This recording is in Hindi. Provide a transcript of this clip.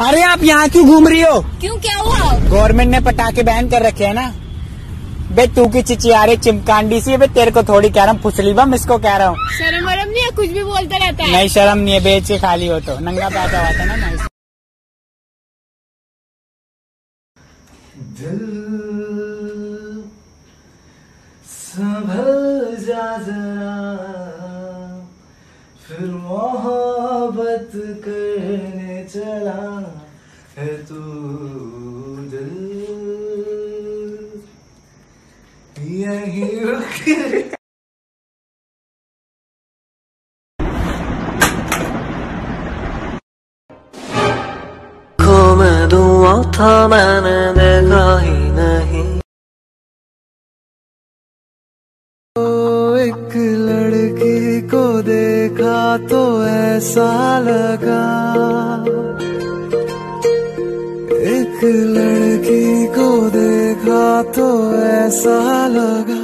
अरे आप यहाँ क्यों घूम रही हो? क्यों क्या हुआ? गवर्नमेंट ने पटाखे बैन कर रखे है ना। बे तू की चिचियारे चिमकांडी सी बे तेरे को थोड़ी कह रहा हूँ फुसली बम इसको कह रहा हूँ। शर्म वरम नहीं है? कुछ भी बोलता रहता है। नहीं शर्म नहीं है बेच के खाली हो तो। नंगा पैसा हुआ था ना मैं दिल संभल जा जरा फिर मोहब्बत करने चला है तू दिल। यहीं रुक था मैंने देखा ही नहीं एक लड़की को देखा तो ऐसा लगा। एक लड़की को देखा तो ऐसा लगा।